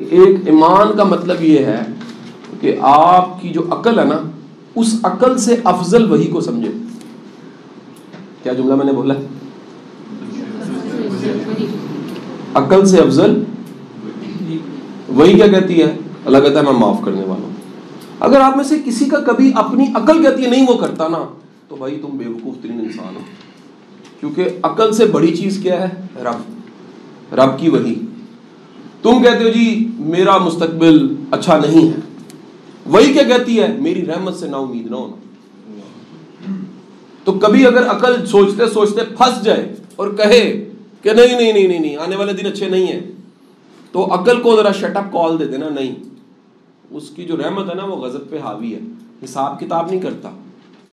एक ईमान का मतलब ये है कि आपकी जो अकल है ना, उस अकल से अफजल वही को समझे। क्या जुमला मैंने बोला? अकल से अफजल वही क्या कहती है? अल्लाह कहता है, मैं माफ़ करने वाला हूँ। अगर आप में से किसी का कभी अपनी अकल कहती है, नहीं, वो करता ना तो भाई तुम बेवकूफ़ तरीन इंसान हो। क्योंकि अकल से बड़ी चीज़ क्या है? रब। रब की वही। तुम कहते हो जी, मेरा मुस्तकबिल अच्छा नहीं है। वही क्या कहती है, मेरी रहमत से ना उम्मीद ना होना। तो कभी अगर अकल सोचते सोचते फंस जाए और कहे कि नहीं नहीं नहीं नहीं आने वाले दिन अच्छे नहीं है तो अकल को जरा शटअप कॉल दे देना, नहीं। उसकी जो रहमत है ना, वो गजब पे हावी है। हिसाब किताब नहीं करता।